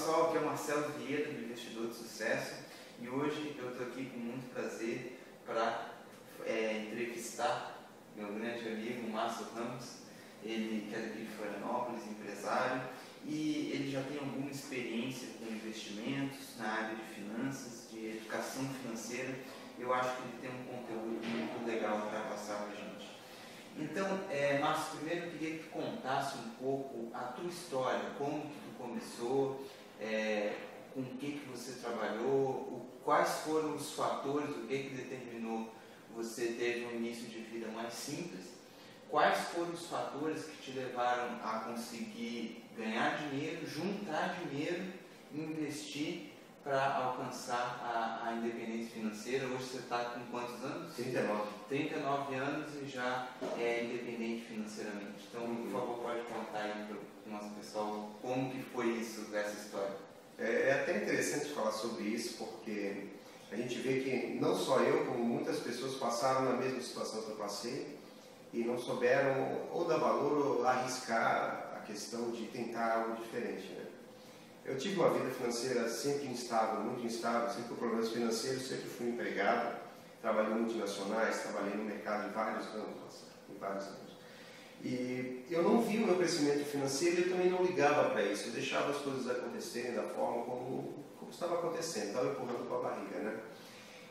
pessoal, aqui é o Marcelo Vieira, do Investidor de Sucesso, e hoje eu estou aqui com muito prazer para é, entrevistar meu grande amigo Márcio Ramos, ele que é daqui de Florianópolis, empresário, e ele já tem alguma experiência com investimentos na área de finanças, de educação financeira. Eu acho que ele tem um conteúdo muito legal para passar para a gente. Então, é, Márcio, primeiro eu queria que tu contasse um pouco a tua história, como que tu começou, é, com o que, que você trabalhou, o, quais foram os fatores, o que, que determinou você ter um início de vida mais simples, quais foram os fatores que te levaram a conseguir ganhar dinheiro, juntar dinheiro, investir para alcançar a, a, independência financeira. Hoje você está com quantos anos? 39. 39 anos e já é independente financeiramente. Então, por favor, pode contar aí para o nosso pessoal como que foi isso, essa história. É, é até interessante falar sobre isso, porque a gente vê que não só eu, como muitas pessoas passaram na mesma situação que eu passei e não souberam ou dar valor ou arriscar a questão de tentar algo diferente. Né? Eu tive uma vida financeira sempre instável, muito instável, sempre com problemas financeiros, sempre fui empregado, trabalhei em multinacionais, trabalhei no mercado em vários anos, em vários anos. E eu não vi o meu crescimento financeiro e eu também não ligava para isso, eu deixava as coisas acontecerem da forma como, como estava acontecendo, estava empurrando com a barriga, né?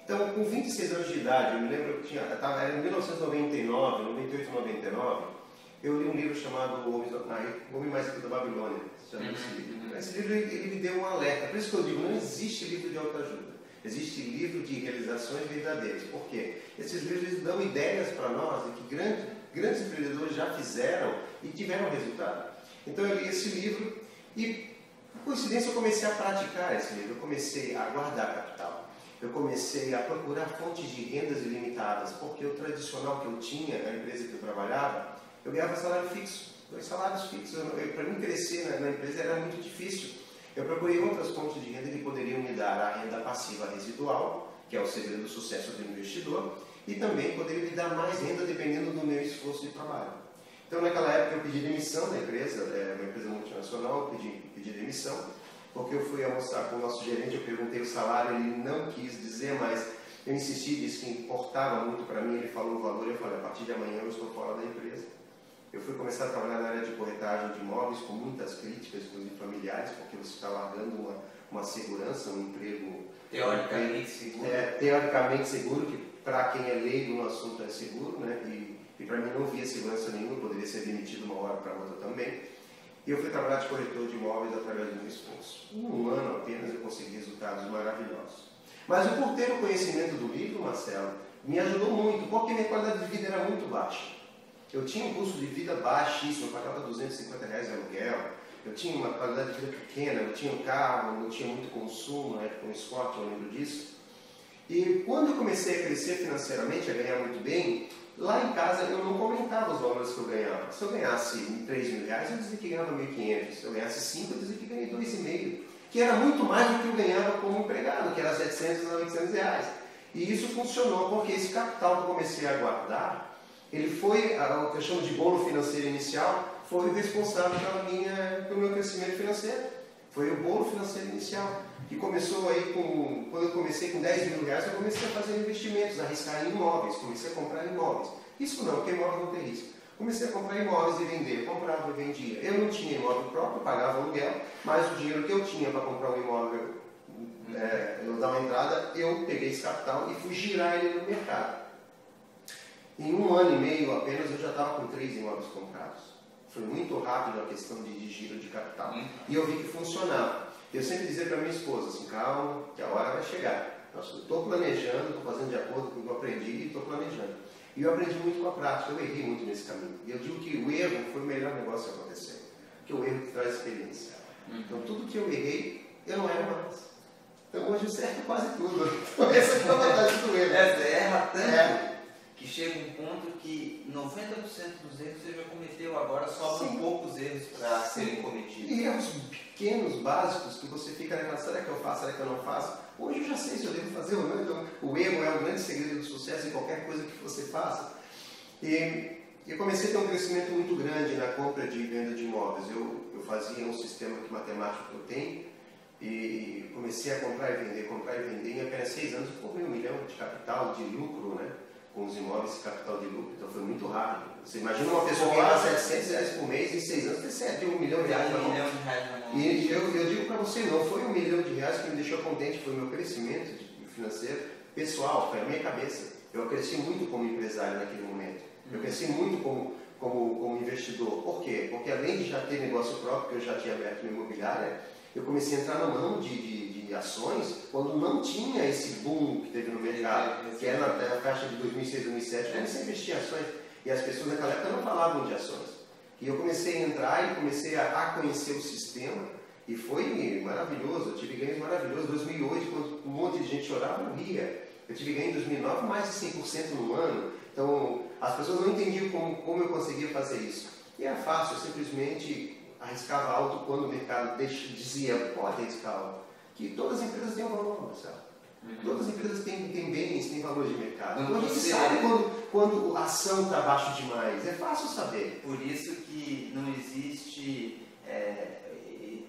Então, com 26 anos de idade, eu me lembro que tinha, era em 1999, 98, 99, eu li um livro chamado O Homem Mais Rico da Babilônia. Esse livro. Esse livro ele me deu um alerta. Por isso que eu digo, não existe livro de autoajuda. Existe livro de realizações verdadeiras. Por quê? Esses livros dão ideias para nós de que grandes, grandes empreendedores já fizeram e tiveram resultado. Então eu li esse livro e, por coincidência, eu comecei a praticar esse livro. Eu comecei a guardar capital. Eu comecei a procurar fontes de rendas ilimitadas, porque o tradicional que eu tinha, a empresa que eu trabalhava, eu ganhava salário fixo, dois salários fixos. Para mim crescer na, na, empresa era muito difícil. Eu procurei outras fontes de renda que poderiam me dar a renda passiva residual, que é o segredo do sucesso do investidor, e também poderia me dar mais renda dependendo do meu esforço de trabalho. Então, naquela época, eu pedi demissão da empresa, é uma empresa multinacional, eu pedi, pedi demissão, porque eu fui almoçar com o nosso gerente, eu perguntei o salário, ele não quis dizer, mas eu insisti, disse que importava muito para mim, ele falou o valor, eu falei, a partir de amanhã eu estou fora da empresa. Eu fui começar a trabalhar na área de corretagem de imóveis com muitas críticas, inclusive familiares, porque você está largando uma, uma segurança, um emprego. Teoricamente seguro. É, teoricamente seguro, que para quem é leigo no assunto é seguro, né? E, e para mim não via segurança nenhuma, poderia ser demitido uma hora para outra também. E eu fui trabalhar de corretor de imóveis através do meu esforço. Em um ano apenas eu consegui resultados maravilhosos. Mas por ter o conhecimento do livro, Marcelo, me ajudou muito, porque minha qualidade de vida era muito baixa. Eu tinha um custo de vida baixíssimo, eu pagava 250 reais de aluguel, eu tinha uma qualidade de vida pequena, eu tinha um carro, não tinha muito consumo, época um esporte, eu lembro disso. E quando eu comecei a crescer financeiramente, a ganhar muito bem, lá em casa eu não comentava os valores que eu ganhava. Se eu ganhasse 3 mil reais, eu dizia que ganhava 1.500. Se eu ganhasse 5, eu dizia que ganhei 2,5. Que era muito mais do que eu ganhava como empregado, que era 700 a 800 reais. E isso funcionou porque esse capital que eu comecei a guardar, ele foi, o que eu chamo de bolo financeiro inicial, foi o responsável pela minha, pelo meu crescimento financeiro. Foi o bolo financeiro inicial, que começou aí com, quando eu comecei com 10 mil reais, eu comecei a fazer investimentos, arriscar em imóveis, comecei a comprar imóveis. Isso não, porque imóvel não tem risco. Comecei a comprar imóveis e vender, comprava e vendia. Eu não tinha imóvel próprio, pagava aluguel, mas o dinheiro que eu tinha para comprar um imóvel, é, eu dar uma entrada, eu peguei esse capital e fui girar ele no mercado. Em um ano e meio apenas eu já estava com três imóveis comprados. Foi muito rápido a questão de, de giro de capital. Hum. E eu vi que funcionava. Eu sempre dizia para minha esposa assim, calma, que a hora vai chegar. Eu estou planejando, estou fazendo de acordo com o que eu aprendi e estou planejando. E eu aprendi muito com a prática, eu errei muito nesse caminho. E eu digo que o erro foi o melhor negócio que aconteceu. Porque o erro traz experiência. Hum. Então tudo que eu errei, eu não erro mais. Então hoje eu certo quase tudo. Então, essa é a vantagem do erro. Essa erra tanto. É que chega um ponto que 90% dos erros você já cometeu, agora sobram poucos erros para serem cometidos. E erros pequenos, básicos, que você fica naquela, será que eu faço, será que eu não faço? Hoje eu já sei se eu devo fazer ou não, então o erro é o grande segredo do sucesso em qualquer coisa que você faça. E eu comecei a ter um crescimento muito grande na compra de venda de imóveis. Eu, eu fazia um sistema que matemático que eu tenho, e comecei a comprar e vender, comprar e vender. Em apenas seis anos eu comprei um milhão de capital de lucro, né? Com os imóveis capital de lucro. Então foi muito rápido. Você imagina uma pessoa ganhar 700 reais por mês em seis anos, você tem um milhão de reais na mão. E eu, eu digo para você, não foi um milhão de reais que me deixou contente, foi meu crescimento financeiro pessoal, foi a minha cabeça. Eu cresci muito como empresário naquele momento. Eu Uhum. cresci muito como, como, como investidor. Por quê? Porque além de já ter negócio próprio, que eu já tinha aberto uma imobiliária, eu comecei a entrar na mão de, de, de ações quando não tinha esse boom que teve no mercado, que era na, na de 2006, 2007. Eu comecei a investir em ações e as pessoas naquela época não falavam de ações. E eu comecei a entrar e comecei a, a conhecer o sistema e foi maravilhoso. Eu tive ganhos maravilhosos. Em 2008, quando um monte de gente chorava, eu ria. Eu tive ganho em 2009 mais de 100% no ano. Então, as pessoas não entendiam como, como eu conseguia fazer isso. E era fácil, eu simplesmente arriscava alto quando o mercado dizia, pode arriscar alto. Que todas as empresas têm um valor, Marcelo. Todas as empresas têm, têm bens, têm valor de mercado. Quando Então a gente sabe quando, quando a ação está baixo demais. É fácil saber. Por isso que não existe é,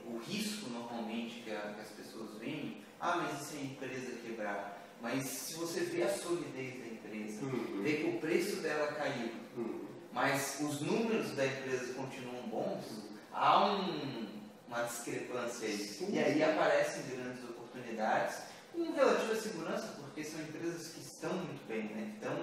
o risco normalmente que, a- que as pessoas veem, ah, mas isso é empresa quebrar. Mas se você vê a solidez da empresa, Uhum. vê que o preço dela caiu, Uhum. mas os números da empresa continuam bons, há um- uma discrepância aí. Sim. E aí aparecem grandes oportunidades com relativa segurança, porque são empresas que estão muito bem, né? Estão,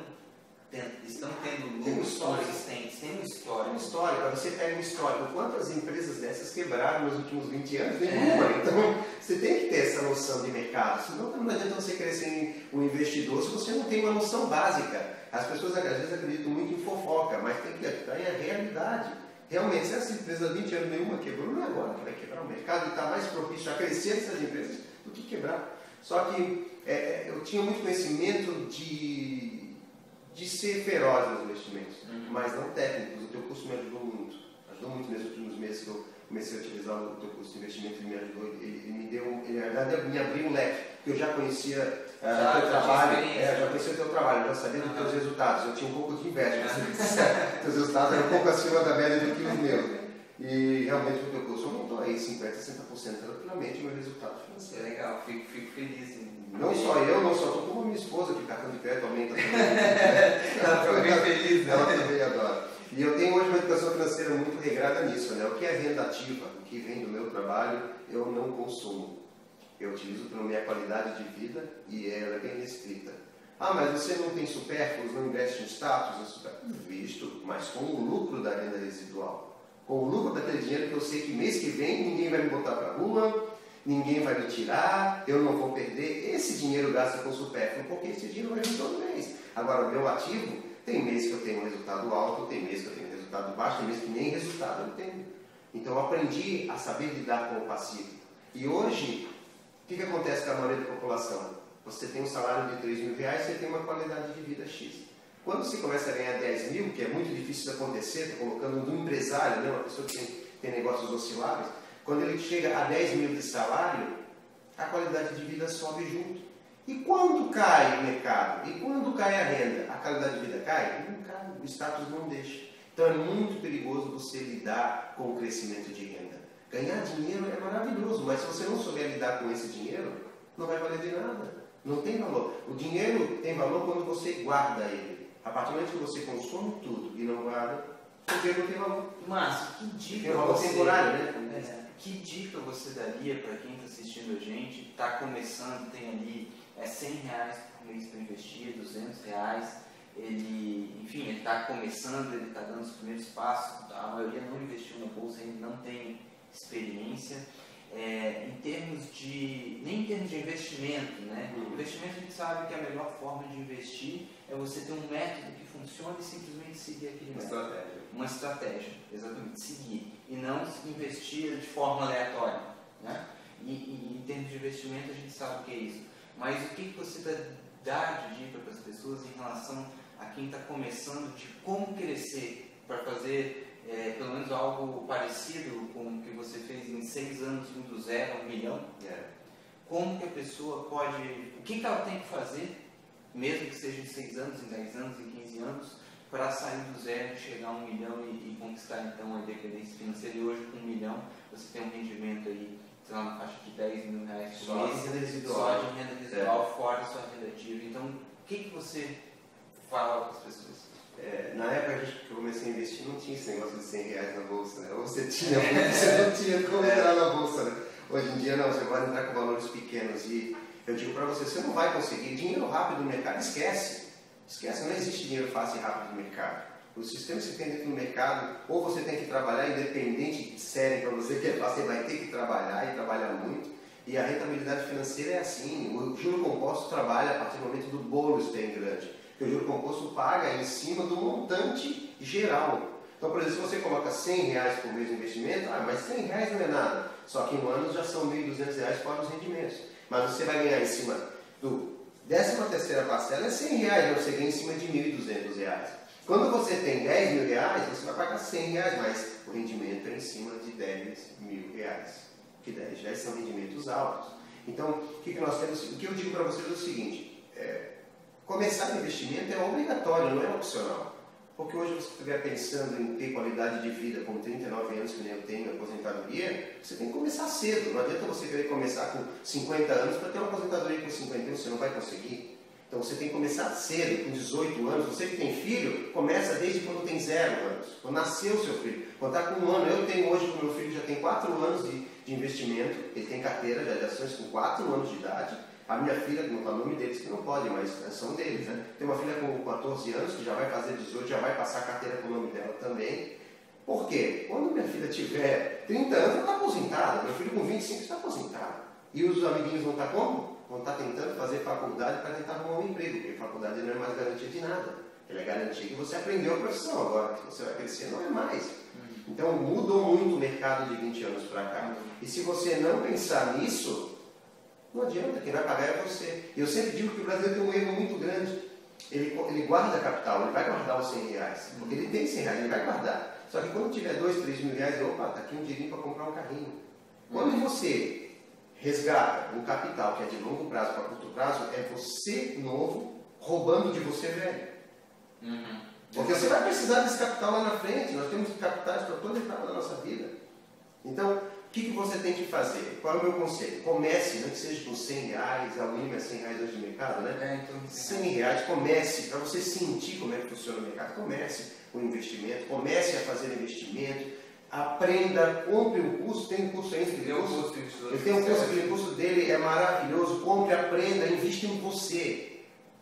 tendo, estão tendo Tem um histórico. consistentes, tem uma É história. uma história, você pega uma história, quantas empresas dessas quebraram nos últimos 20 anos? Nenhuma. Então, você tem que ter essa noção de mercado, senão não adianta você ser um investidor se você não tem uma noção básica. As pessoas às vezes acreditam muito em fofoca, mas tem que acreditar em a realidade. Realmente, se essa empresa há 20 anos nenhuma quebrou, não é agora que vai quebrar. O mercado está mais propício a crescer essas empresas do que quebrar. Só que é, eu tinha muito conhecimento de, de ser feroz nos investimentos, Uhum. mas não técnicos. O teu curso me ajudou muito. Ajudou muito nos últimos meses que eu comecei a utilizar o teu curso de investimento. Ele me ajudou, ele, ele me deu, ele, na verdade, me abriu um leque, porque eu já conhecia Já- o teu já trabalho, é, já conhecia o teu trabalho, já sabia dos teus resultados. Eu tinha um pouco de inveja, mas teus resultados eram um pouco acima da média do que os meus. E realmente o teu curso aumentou aí 50%, 60% tranquilamente o meu resultado financeiro. é legal, fico, fico feliz. Não só eu, não só tu, como a minha esposa, que o cartão de crédito aumenta também. Ela ficou bem feliz, né? Ela também adora. E eu tenho hoje uma educação financeira muito regrada nisso, né? O que é renda ativa, o que vem do meu trabalho, eu não consumo. Eu utilizo pela minha qualidade de vida e ela é bem restrita. Ah, mas você não tem supérfluos, não investe em status, supérfluos? Visto, mas com o lucro da renda residual. Com o lucro daquele dinheiro que eu sei que mês que vem ninguém vai me botar para rua, ninguém vai me tirar, eu não vou perder. Esse dinheiro gasta com supérfluo, porque esse dinheiro vai vir todo mês. Agora, o meu ativo, tem mês que eu tenho um resultado alto, tem mês que eu tenho um resultado baixo, tem mês que nem resultado eu tenho. Então, eu aprendi a saber lidar com o passivo. E hoje, o que, que acontece com a maioria da população? Você tem um salário de 3 mil reais, você tem uma qualidade de vida X. Quando você começa a ganhar 10 mil, que é muito difícil de acontecer, estou colocando um empresário, né, uma pessoa que tem, tem negócios osciláveis, quando ele chega a 10 mil de salário, a qualidade de vida sobe junto. E quando cai o mercado? E quando cai a renda? A qualidade de vida cai? Não cai, o status não deixa. Então é muito perigoso você lidar com o crescimento de renda. Ganhar dinheiro é maravilhoso, mas se você não souber lidar com esse dinheiro, não vai valer de nada. Não tem valor. O dinheiro tem valor quando você guarda ele. A partir do momento que você consome tudo e não guarda, o dinheiro não tem valor. Márcio, que dica Tem valor você... temporário, né? É, que dica você daria para quem está assistindo a gente, está começando, tem ali é, 100 reais por mês para investir, 200 reais, ele, enfim, ele está começando, ele está dando os primeiros passos, a maioria não investiu na bolsa, ainda não tem experiência. É, em termos de, nem em termos de investimento, né? Uhum. Investimento a gente sabe que a melhor forma de investir é você ter um método que funcione e simplesmente seguir aquele Uma método estratégia. uma estratégia, exatamente, seguir, e não investir de forma aleatória. Né? E, e em termos de investimento a gente sabe o que é isso. Mas o que, que você dá, dá de dica para as pessoas em relação a quem está começando de como crescer para fazer é, pelo menos algo parecido com o que você fez em seis anos, indo do zero a um milhão? É. Como que a pessoa pode, o que, que ela tem que fazer, mesmo que seja em seis anos, em 10 anos, em 15 anos, para sair do zero chegar a um milhão e, e conquistar então a independência financeira. E hoje com um milhão você tem um rendimento aí sei lá, uma faixa de 10 mil reais por mês. renda residual. Só de renda residual, fora a sua renda ativa. Então, o que, que você fala para as pessoas? É, na época que eu comecei a investir, não tinha esse negócio de 100 reais na bolsa, né? Ou você tinha, você não tinha como entrar na bolsa, né? Hoje em dia, não, você pode entrar com valores pequenos. E eu digo para você, você não vai conseguir. Dinheiro rápido no mercado, esquece. Esquece, não existe dinheiro fácil e rápido no mercado. O sistema que você tem dentro do mercado, ou você tem que trabalhar independente de série para você quer fazer, vai ter que trabalhar e trabalhar muito. E a rentabilidade financeira é assim. O juro composto trabalha a partir do momento do bolo bem grande. Porque o juro composto paga em cima do montante geral. Então, por exemplo, se você coloca 100 reais por mês de investimento, ah, mas 100 reais não é nada. Só que no ano já são 1.200 reais fora os rendimentos. Mas você vai ganhar em cima do décima terceira parcela é 100 reais, você ganha em cima de 1.200 reais. Quando você tem 10 mil reais, você vai pagar 100 reais, mas o rendimento é em cima de 10 mil reais. Que 10 já são rendimentos altos. Então, o que, que nós temos? O que eu digo para vocês é o seguinte: é, começar o investimento é obrigatório, não é opcional. Porque hoje você estiver pensando em ter qualidade de vida com 39 anos, que nem eu tenho, aposentadoria, você tem que começar cedo. Não adianta você querer começar com 50 anos para ter uma aposentadoria com 50 anos, você não vai conseguir. Então você tem que começar cedo, com 18 anos. Você que tem filho, começa desde quando tem zero anos. Quando nasceu seu filho. Quando está com um ano, eu tenho hoje, meu filho já tem 4 anos de, de investimento, ele tem carteira de ações com 4 anos de idade. A minha filha, não está o nome deles que não pode, mas são deles, né? Tem uma filha com 14 anos que já vai fazer 18, já vai passar a carteira com o nome dela também. Por quê? Quando minha filha tiver 30 anos, ela está aposentada. Meu filho com 25 está aposentado. E os amiguinhos vão estar tá como? Vão estar tá tentando fazer faculdade para tentar arrumar um emprego, porque faculdade não é mais garantia de nada. Ela é garantia que você aprendeu a profissão, agora que você vai crescer não é mais. Uhum. Então mudou muito o mercado de 20 anos para cá. E se você não pensar nisso, não adianta, quem vai pagar é você. Eu sempre digo que o Brasil tem um erro muito grande. Ele, ele guarda capital, ele vai guardar os 100 reais. Porque ele tem 100 reais, ele vai guardar. Só que quando tiver 2, 3 mil reais, opa, está aqui um dinheirinho para comprar um carrinho. Quando você resgata um capital que é de longo prazo para curto prazo, é você novo roubando de você velho. Uhum. Porque você vai precisar desse capital lá na frente. Nós temos capitais para toda etapa da nossa vida. Então, o que, que você tem que fazer? Qual é o meu conselho? Comece, não que seja com 100 reais, a mínimo é 100 reais hoje no mercado, né? É, então, 100 reais, comece, para você sentir como é que funciona o mercado, comece com investimento, comece a fazer investimento, aprenda, compre um curso, tem um curso aí, ele, curso, ele tem um curso, aquele curso dele é maravilhoso, compre, aprenda, invista em você.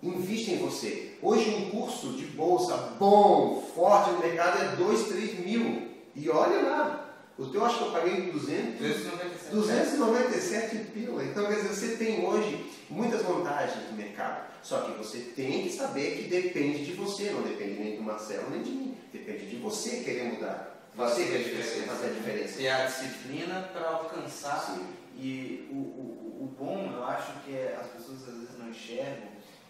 Invista em você. Hoje um curso de bolsa bom, forte no mercado é 2, 3 mil. E olha lá, o teu acho que eu paguei 200, 297, 297 pila. Então, quer dizer, você tem hoje muitas vantagens no mercado. Só que você tem que saber que depende de você, não depende nem do Marcelo nem de mim. Depende de você querer mudar. Você quer fazer a diferença. Ter a disciplina para alcançar. Sim. E o, o, o bom, eu acho que é, as pessoas às vezes não enxergam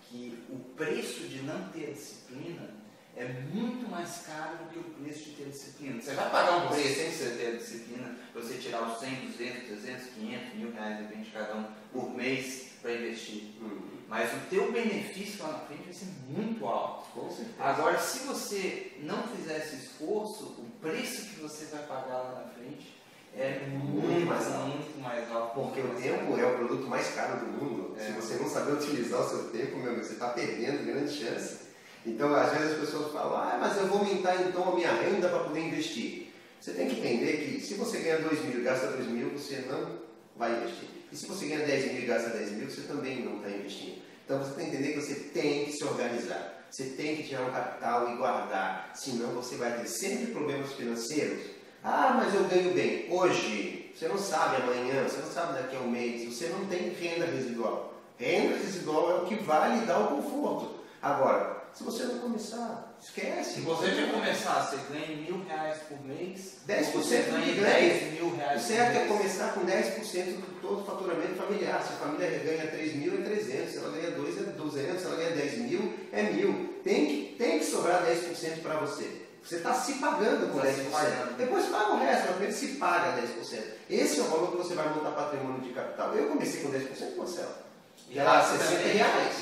que o preço de não ter a disciplina é muito mais caro do que o preço de ter disciplina. Você vai pagar um preço sem você ter a disciplina, você tirar os 100, 200, 300, 500, mil reais, depende de cada um, por mês para investir. Uhum. Mas o teu benefício lá na frente vai ser muito alto. Com certeza. Agora, se você não fizer esse esforço, o preço que você vai pagar lá na frente é muito, muito mais alto. Muito mais alto Porque o tempo é o produto mais caro do mundo. É. Se você não saber utilizar o seu tempo, meu amigo, você está perdendo grande chance. Então, às vezes as pessoas falam, ah, mas eu vou aumentar então a minha renda para poder investir. Você tem que entender que se você ganha 2 mil e gasta 2 mil, você não vai investir. E se você ganha 10 mil e gasta 10 mil, você também não está investindo. Então você tem que entender que você tem que se organizar. Você tem que tirar um capital e guardar. Senão você vai ter sempre problemas financeiros. Ah, mas eu ganho bem. Hoje, você não sabe amanhã, você não sabe daqui a um mês, você não tem renda residual. Renda residual é o que vai lhe dar o conforto. Agora, se você não começar, esquece. Se você já começar, você ganha mil reais por mês, 10% você ganha 10 mil reais o certo é começar com 10% do todo o faturamento familiar. Se a família ganha 3 mil, é 300. Se ela ganha 2, é 200. Se ela ganha 10 mil, é mil. Tem que, tem que sobrar 10% para você. Você está se pagando com 10%. Tá Depois paga o resto, mas primeiro se paga 10%. Esse é o valor que você vai montar patrimônio de capital. Eu comecei com 10%, Marcelo. E era 60 reais.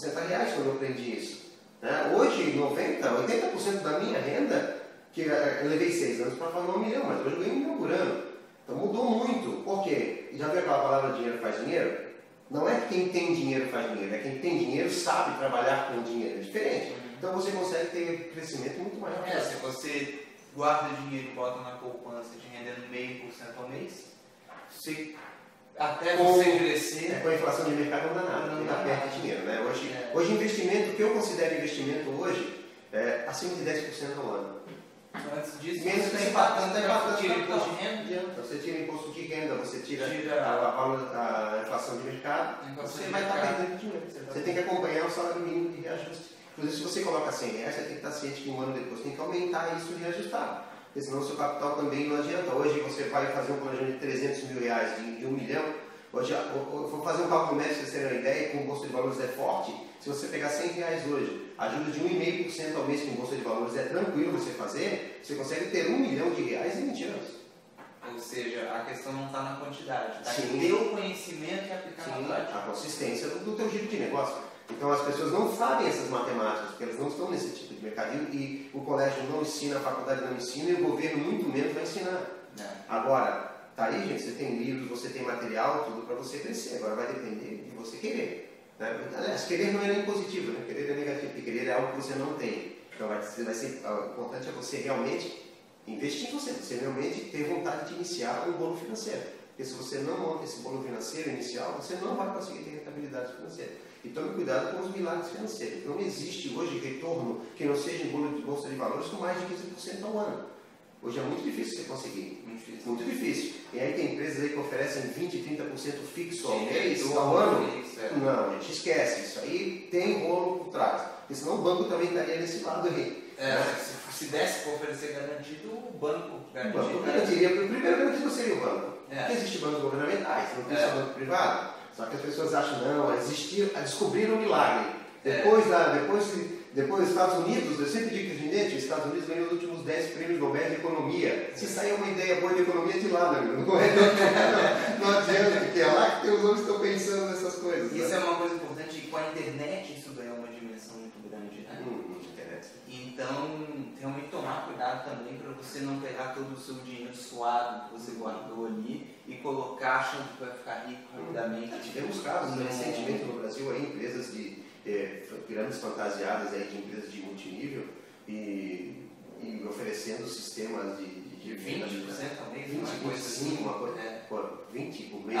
60 reais quando eu aprendi isso. Né? Hoje, 90, 80% da minha renda, que eu levei 6 anos para fazer um milhão, mas hoje eu ganho um milhão por ano. Então mudou muito. Por quê? Já viu aquela palavra dinheiro faz dinheiro? Não é quem tem dinheiro faz dinheiro, é quem tem dinheiro sabe trabalhar com dinheiro. É diferente. Então você consegue ter crescimento muito maior. É, se você guarda dinheiro e bota na poupança de rendendo meio por cento ao mês, você, até Com- você crescer, É, com a inflação de mercado não dá nada, Não dá perto de dinheiro. Né? Hoje, É. hoje investimento, o que eu considero investimento hoje, é acima de 10% ao ano. antes disso, Menos você que está empatando, tá você impactando, tira tá imposto de renda, Adianta. Você tira imposto de renda, você tira, Tira- a, a, a inflação de mercado, inflação você de vai estar mercado. perdendo dinheiro. Você tem que acompanhar o salário mínimo de reajuste. Inclusive, se você coloca 100 reais, você tem que estar ciente que um ano depois tem que aumentar isso e reajustar. Porque senão o seu capital também não adianta. Hoje você vai fazer um planejamento de 300 mil reais de, de um milhão. Hoje, eu vou fazer um cálculo médio, vocês terem uma ideia, com o Bolsa de Valores é forte. Se você pegar 100 reais hoje, ajuda de 1,5% ao mês com o Bolsa de Valores é tranquilo você fazer, você consegue ter um milhão de reais em 20 anos. Ou seja, a questão não está na quantidade, está em ter o conhecimento e aplicar Sim, na prática. a consistência do, do teu giro de negócio. Então as pessoas não sabem essas matemáticas, porque elas não estão nesse tipo de mercado. E, o colégio não ensina, a faculdade não ensina, e o governo muito menos vai ensinar. É. Agora, tá aí, gente, você tem livros, você tem material, tudo para você crescer. Agora vai depender de você querer. Né? Aliás, querer não é nem positivo, né? querer é negativo, porque querer é algo que você não tem. Então vai vai ser ah, o importante é você realmente investir em você, você realmente ter vontade de iniciar um bolo financeiro. Porque se você não monta esse bolo financeiro inicial, você não vai conseguir ter rentabilidade financeira. E tome cuidado com os milagres financeiros. Não existe hoje retorno que não seja em bolsa de valores com mais de 15% ao ano. Hoje é muito difícil você conseguir. Muito difícil. Muito difícil. E aí tem empresas aí que oferecem 20, 30% fixo ao Sim, mês, ao ano. fixo, é. Não, gente, esquece. Isso aí tem rolo por trás. Porque senão o banco também estaria nesse lado aí. É, se, se desse para oferecer garantido, o banco O garantido. banco garantiria, o primeiro garantido seria o banco. É. Porque existem bancos governamentais, não tem É. só banco privado. Só que as pessoas acham, não, existir, descobriram um milagre. É. Depois, da, depois, depois dos Estados Unidos, eu sempre digo que gente, os Estados Unidos ganhou os últimos 10 prêmios Nobel de Economia. Se sair uma ideia boa de economia, de lá, meu amigo. Não, é, não, não adianta, porque é lá que os homens estão pensando nessas coisas. Isso né? é uma coisa importante com a internet isso ganhou grande, né? Hum, hum, internet. Então, realmente tomar cuidado também para você não pegar todo o seu dinheiro suado que você guardou ali e colocar achando que vai ficar rico rapidamente. Tivemos casos Não. recentemente no Brasil aí, empresas de eh, pirâmides fantasiadas aí, de empresas de multinível e, e oferecendo sistemas de, de, De de 20% venda ao mês, 20, uma coisa 25, assim. uma coisa. É. Pô, 20 por mês.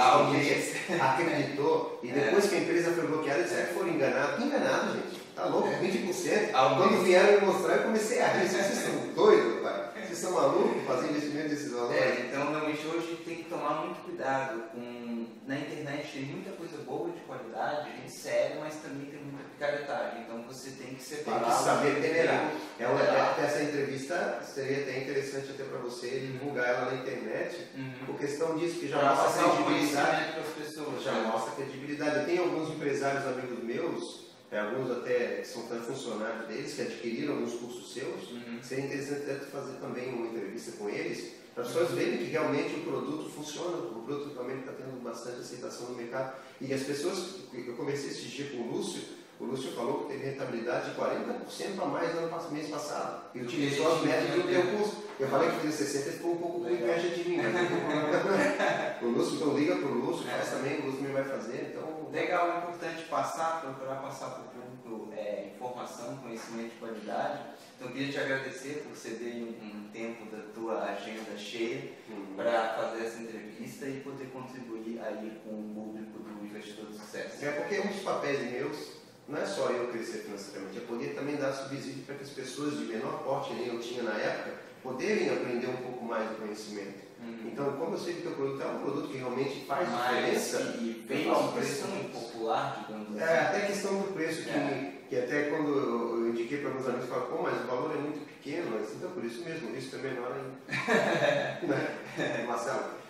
Que acreditou e É. depois que a empresa foi bloqueada, disseram que foram enganados. Enganados, gente. Tá louco? É. 20%. Ao Quando vieram me mostrar, eu comecei a rir. Vocês são doidos, pai? Vocês são malucos fazer investimento desses valores? É, então realmente hoje tem que tomar muito cuidado com. Na internet tem muita coisa boa de qualidade, gente séria, mas também tem muita picaretagem. Então você tem que Tem separar. que saber peneirar. É até essa entrevista seria até interessante até para você divulgar ela na internet, Uhum. por questão disso, que já Para mostra credibilidade. pessoas. Já né? mostra credibilidade. Tenho alguns empresários amigos meus, é, alguns até que são funcionários deles, que adquiriram alguns cursos seus. Uhum. Seria interessante até fazer também uma entrevista com eles, para as pessoas verem que realmente o produto funciona, o produto realmente está tendo bastante aceitação no mercado. E as pessoas, eu conversei esse dia com o Lúcio, o Lúcio falou que teve rentabilidade de 40% a mais no mês passado. E utilizou as métricas do teu curso. Eu falei que fazia 60 e ficou um pouco com inveja de mim. Mas o Lúcio, então liga para o Lúcio, É. faz também, o Lúcio também vai fazer. Então, Legal, é importante passar, procurar passar para o público é, informação, conhecimento de qualidade. Então, eu queria te agradecer por ceder um, um tempo da tua agenda cheia hum, para fazer essa entrevista e poder contribuir aí com o público do Investidor de Sucesso. É porque um dos papéis meus não é só eu crescer financeiramente, é poder também dar subsídio para que as pessoas de menor porte, nem eu tinha na época, poderem aprender um pouco mais do conhecimento. Uhum. Então, como eu sei que o teu produto é um produto que realmente faz Mas, diferença, e veio a um preço popular, digamos é assim. até questão do preço, que, É. que até quando eu indiquei para alguns amigos, falaram, pô, mas o valor é muito pequeno, mas então por isso mesmo, o risco é menor ainda. né? Marcelo,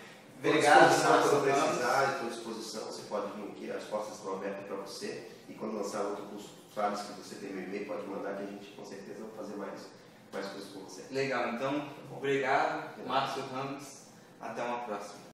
Obrigado, disposição, Márcio quando precisar, estou à disposição, você pode vir aqui, as portas estão abertas para você. E quando lançar outro curso, sabe que você tem meu e-mail, pode mandar que a gente com certeza vai fazer mais, mais coisas com você. Legal, então, obrigado, Márcio Ramos. Até uma próxima.